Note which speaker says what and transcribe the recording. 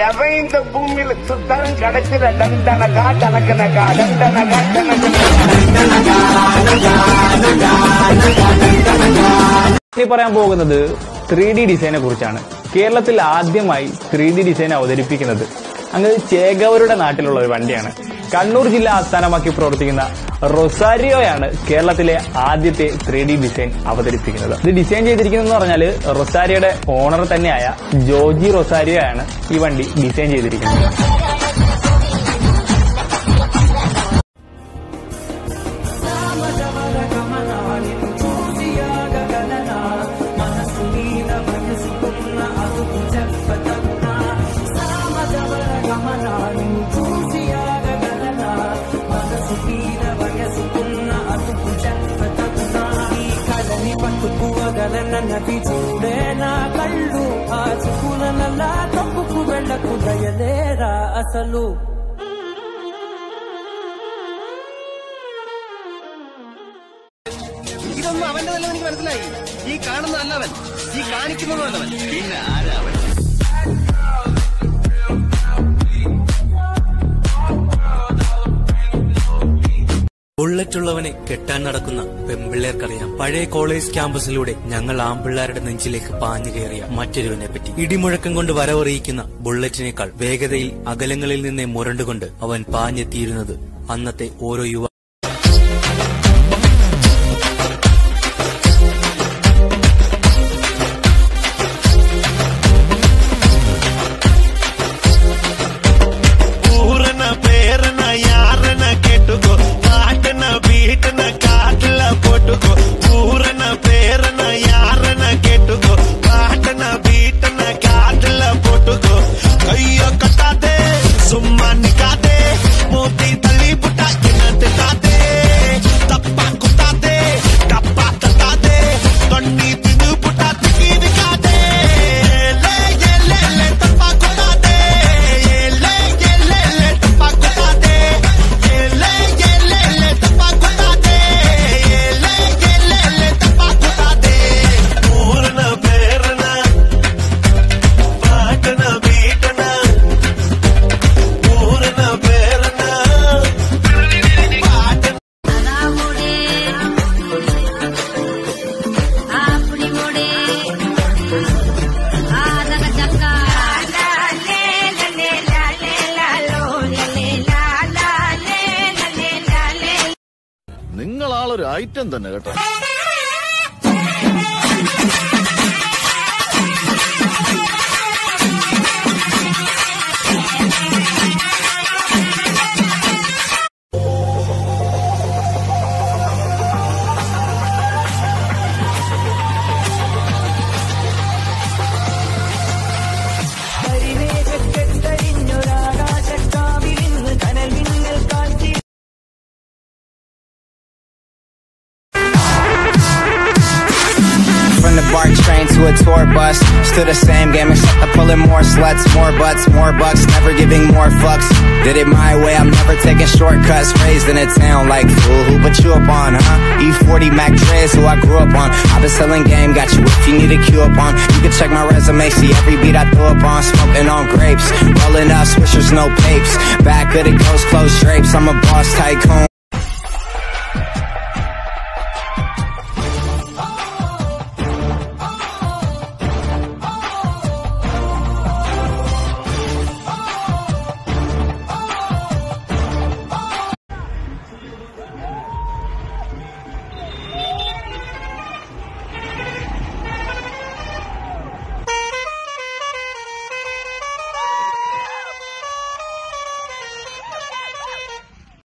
Speaker 1: எவன் இந்த பூமியில சுத்தம் கிடைச்சிட டண்டனகா டனக்கனகா டண்டனகா
Speaker 2: ഇനി പറയാൻ പോകുന്നത് ത്രീ ഡി ഡിസൈനെ കുറിച്ചാണ് കേരളത്തിൽ ആദ്യമായി ത്രീ ഡി ഡിസൈൻ അവതരിപ്പിക്കുന്നത് അങ്ങ് ചേകവരുടെ നാട്ടിലുള്ള ഒരു വണ്ടിയാണ് കണ്ണൂർ ജില്ല ആസ്ഥാനമാക്കി പ്രവർത്തിക്കുന്ന റൊസാരിയോയാണ് കേരളത്തിലെ ആദ്യത്തെ ത്രീ ഡി ഡിസൈൻ അവതരിപ്പിക്കുന്നത്. ഇത് ഡിസൈൻ ചെയ്തിരിക്കുന്നതെന്ന് പറഞ്ഞാൽ റൊസാരിയോയുടെ ഓണർ തന്നെയായ ജോജി റൊസാരിയോ ആണ് ഈ വണ്ടി ഡിസൈൻ ചെയ്തിരിക്കുന്നത്.
Speaker 3: నది చూడే నా కళ్ళు ఆ చుకులనల్లా తప్పుకు వెళ్ళకు దయలేరా అసలు
Speaker 4: ഇതൊന്നും അവന്റെ നല്ലവൻ എനിക്ക് മനസ്സിലായി ഈ കാണുന്ന നല്ലവൻ ഈ കാണിക്കുന്നത് നല്ലവൻ പിന്നെ
Speaker 5: ബുള്ളറ്റുള്ളവനെ കെട്ടാൻ നടക്കുന്ന പെമ്പിള്ളേർക്കറിയാം പഴയ കോളേജ് ക്യാമ്പസിലൂടെ ഞങ്ങൾ ആമ്പിള്ളേരുടെ നെഞ്ചിലേക്ക് പാഞ്ഞു കയറിയ മറ്റൊരുവനെ പറ്റി. ഇടിമുഴക്കം കൊണ്ട് വരവറിയിക്കുന്ന ബുള്ളറ്റിനേക്കാൾ വേഗതയിൽ അകലങ്ങളിൽ നിന്നേ മുരണ്ടുകൊണ്ട് അവൻ പാഞ്ഞെത്തിയിരുന്നത് അന്നത്തെ ഓരോ യുവ
Speaker 6: നിങ്ങളാളൊരു ഐറ്റം തന്നെ കേട്ടോ.
Speaker 7: to a tour bus. Still the same game except I'm pulling more sluts More butts, more bucks, never giving more fucks. Did it my way, I'm never taking shortcuts. Raised in a town like fool, who put you up on, huh? E40 Mac Dre's who I grew up on. I've been selling game, got you if you need a cue up on. You can check my resume, see every beat I throw up on. Smoking on grapes, rolling up swishers, no papes. Back of the ghost, closed drapes, I'm a boss tycoon